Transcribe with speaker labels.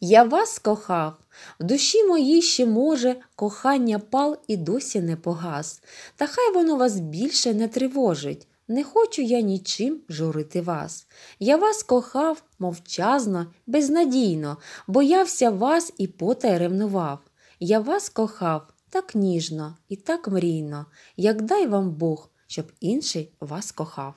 Speaker 1: Я вас кохав, в душі моїй ще, може, кохання пал і досі не погас. Та хай воно вас більше не тривожить. Не хочу я нічим журити вас. Я вас кохав мовчазно, безнадійно, боявся вас і потай ревнував. Я вас кохав так ніжно і так мрійно, як дай вам Бог, щоб інший вас кохав.